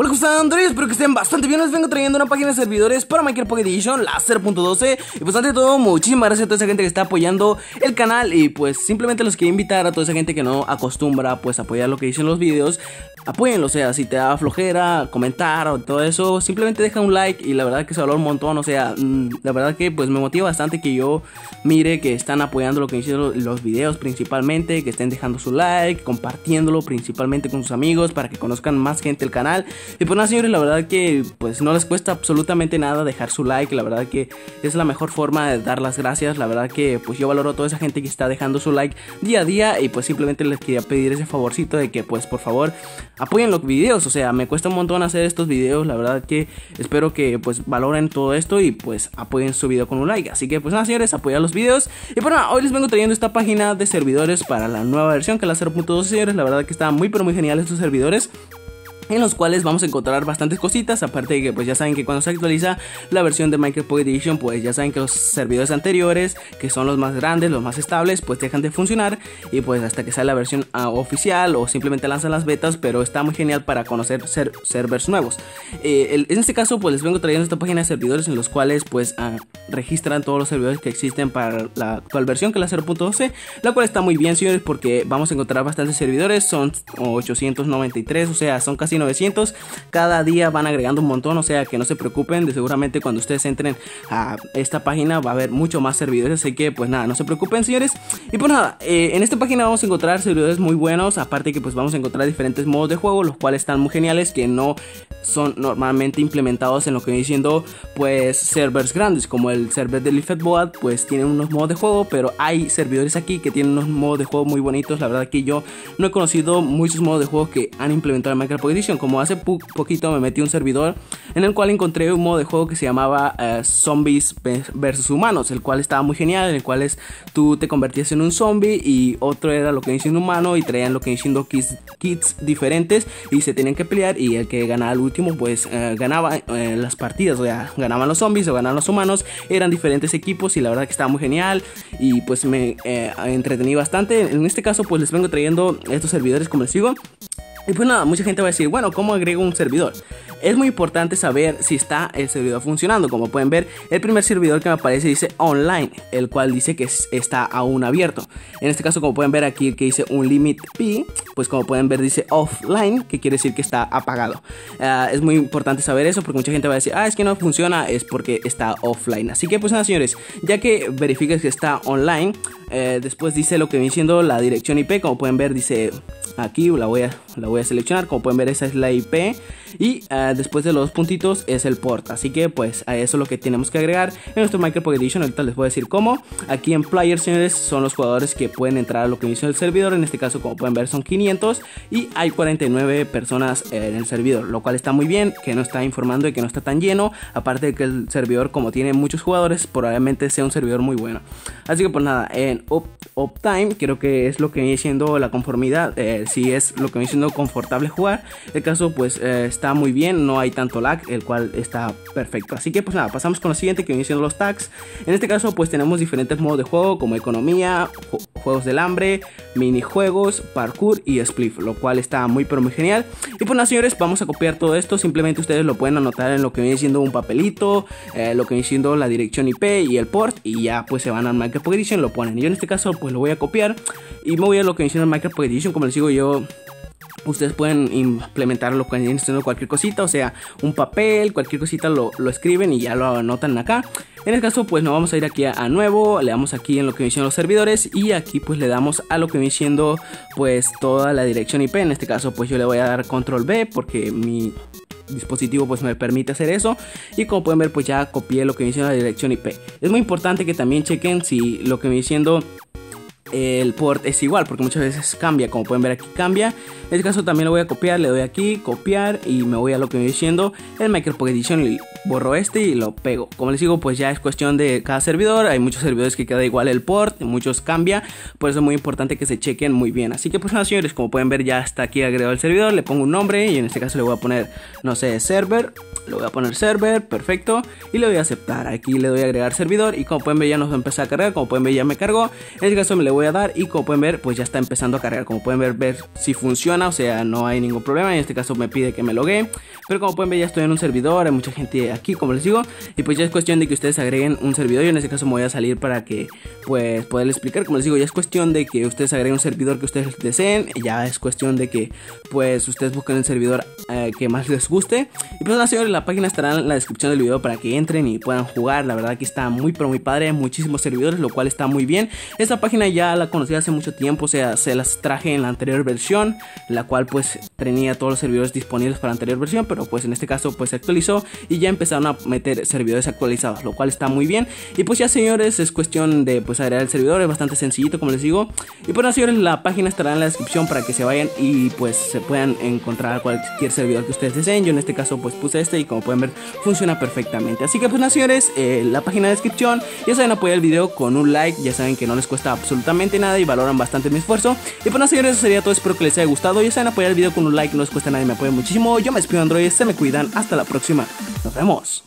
Hola, ¿cómo están? Espero que estén bastante bien. Les vengo trayendo una página de servidores para Minecraft Pocket Edition, la 0.12. Y pues, ante todo, muchísimas gracias a toda esa gente que está apoyando el canal. Y pues, simplemente los quiero invitar a toda esa gente que no acostumbra, pues, apoyar lo que dicen los vídeos apóyenlo, o sea, si te da flojera comentar o todo eso, simplemente deja un like y la verdad que se valora un montón, o sea, mm, la verdad que pues me motiva bastante que yo mire que están apoyando lo que hicieron los videos principalmente, que estén dejando su like, compartiéndolo principalmente con sus amigos para que conozcan más gente el canal. Y pues nada, señores, la verdad que pues no les cuesta absolutamente nada dejar su like, la verdad que es la mejor forma de dar las gracias, la verdad que pues yo valoro a toda esa gente que está dejando su like día a día y pues simplemente les quería pedir ese favorcito de que pues por favor apoyen los videos, o sea, me cuesta un montón hacer estos videos, la verdad que espero que pues valoren todo esto y pues apoyen su video con un like. Así que pues nada, señores, apoyen los videos. Y bueno, hoy les vengo trayendo esta página de servidores para la nueva versión que es la 0.2, señores, la verdad que está muy pero muy genial estos servidores en los cuales vamos a encontrar bastantes cositas, aparte de que pues ya saben que cuando se actualiza la versión de Minecraft Pocket Edition, pues ya saben que los servidores anteriores, que son los más grandes, los más estables, pues dejan de funcionar y pues hasta que sale la versión ah, oficial o simplemente lanzan las betas, pero está muy genial para conocer servers nuevos. Eh, en este caso pues les vengo trayendo esta página de servidores en los cuales pues ah, registran todos los servidores que existen para la actual versión que es la 0.12, la cual está muy bien señores porque vamos a encontrar bastantes servidores, son 893, o sea, son casi 900. Cada día van agregando un montón, o sea que no se preocupen. De seguramente cuando ustedes entren a esta página va a haber mucho más servidores. Así que pues nada, no se preocupen, señores. Y pues nada, eh, en esta página vamos a encontrar servidores muy buenos. Aparte que pues vamos a encontrar diferentes modos de juego, los cuales están muy geniales, que no son normalmente implementados en lo que viene diciendo pues servers grandes, como el server de Boat, pues tienen unos modos de juego, pero hay servidores aquí que tienen unos modos de juego muy bonitos. La verdad que yo no he conocido muchos modos de juego que han implementado en Minecraft Edition como hace poquito me metí un servidor en el cual encontré un modo de juego que se llamaba eh, Zombies versus Humanos, el cual estaba muy genial, en el cual es, tú te convertías en un zombie y otro era lo que dice un humano y traían lo que diciendo kits, kits diferentes y se tenían que pelear y el que ganaba el último pues eh, ganaba eh, las partidas, o sea, ganaban los zombies o ganaban los humanos, eran diferentes equipos y la verdad que estaba muy genial y pues me entretení bastante. En este caso pues les vengo trayendo estos servidores como les digo y pues nada, mucha gente va a decir, bueno, ¿cómo agrego un servidor? Es muy importante saber si está el servidor funcionando. Como pueden ver, el primer servidor que me aparece dice online, el cual dice que está aún abierto. En este caso, como pueden ver aquí, que dice un limit P, pues como pueden ver dice offline, que quiere decir que está apagado. Ah, es muy importante saber eso porque mucha gente va a decir, ah, es que no funciona, es porque está offline. Así que pues nada, señores, ya que verifiques que está online, eh, después dice lo que viene siendo la dirección IP, como pueden ver dice aquí, la voy a, la voy a seleccionar, como pueden ver esa es la IP y eh, después de los puntitos es el port, así que pues a eso es lo que tenemos que agregar en nuestro Minecraft Edition, ahorita les voy a decir cómo, aquí en Players señores son los jugadores que pueden entrar a lo que inició el servidor, en este caso como pueden ver son 500 y hay 49 personas en el servidor, lo cual está muy bien, que no está informando y que no está tan lleno, aparte de que el servidor como tiene muchos jugadores probablemente sea un servidor muy bueno, así que pues nada, en Uptime, creo que es lo que viene siendo la conformidad, eh, si es lo que viene siendo confortable jugar. El caso pues eh, está muy bien, no hay tanto lag, el cual está perfecto. Así que pues nada, pasamos con lo siguiente que viene siendo los tags. En este caso pues tenemos diferentes modos de juego como economía, juegos del hambre, minijuegos, parkour y spliff, lo cual está muy pero muy genial. Y pues nada señores, vamos a copiar todo esto, simplemente ustedes lo pueden anotar en lo que viene siendo un papelito, eh, lo que viene siendo la dirección IP y el port y ya pues se van al Minecraft Edition, lo ponen. Yo en este caso pues lo voy a copiar y me voy a lo que el Minecraft Edition, como les digo yo Ustedes pueden implementar lo que viene siendo cualquier cosita, o sea, un papel, cualquier cosita lo, escriben y ya lo anotan acá. En este caso, pues nos vamos a ir aquí a, nuevo, le damos aquí en lo que viene los servidores y aquí pues le damos a lo que viene siendo pues toda la dirección IP. En este caso, pues yo le voy a dar control B porque mi dispositivo pues me permite hacer eso y como pueden ver pues ya copié lo que viene siendo la dirección IP. Es muy importante que también chequen si lo que viene siendo el port es igual, porque muchas veces cambia, como pueden ver aquí cambia. En este caso también lo voy a copiar, le doy aquí, copiar y me voy a lo que me voy diciendo, el Micro Pocket Edition y borro este y lo pego. Como les digo, pues ya es cuestión de cada servidor, hay muchos servidores que queda igual el port, muchos cambia, por eso es muy importante que se chequen muy bien. Así que pues nada señores, como pueden ver ya está aquí agregado el servidor, le pongo un nombre y en este caso le voy a poner, no sé, server, le voy a poner server, perfecto, y le voy a aceptar. Aquí le doy a agregar servidor y como pueden ver ya nos va a empezar a cargar, como pueden ver ya me cargó. En este caso me le voy a dar y como pueden ver pues ya está empezando a cargar. Como pueden ver, ver si funciona, o sea, no hay ningún problema. En este caso me pide que me logue. Pero como pueden ver ya estoy en un servidor, hay mucha gente aquí, como les digo. Y pues ya es cuestión de que ustedes agreguen un servidor. y en este caso me voy a salir para que pues poderles explicar. Como les digo, ya es cuestión de que ustedes agreguen un servidor que ustedes deseen. Ya es cuestión de que pues ustedes busquen el servidor eh, que más les guste. Y pues nada, señores, la página estará en la descripción del video para que entren y puedan jugar. La verdad que está muy pero muy padre, muchísimos servidores, lo cual está muy bien. Esta página ya la conocí hace mucho tiempo, o sea, se las traje en la anterior versión, la cual pues tenía todos los servidores disponibles para la anterior versión, pero pues en este caso pues se actualizó y ya empezaron a meter servidores actualizados, lo cual está muy bien. Y pues ya señores, es cuestión de pues agregar el servidor, es bastante sencillito como les digo. Y pues nada señores, la página estará en la descripción para que se vayan y pues se puedan encontrar cualquier servidor que ustedes deseen. Yo en este caso pues puse este y como pueden ver funciona perfectamente. Así que pues nada señores, eh, la página de descripción, ya saben apoyar el video con un like, ya saben que no les cuesta absolutamente nada y valoran bastante mi esfuerzo. Y pues bueno señores, eso sería todo, espero que les haya gustado. Ya saben, apoyar el video con un like, no les cuesta nada y me apoyan muchísimo. Yo me despido Android, se me cuidan, hasta la próxima. Nos vemos.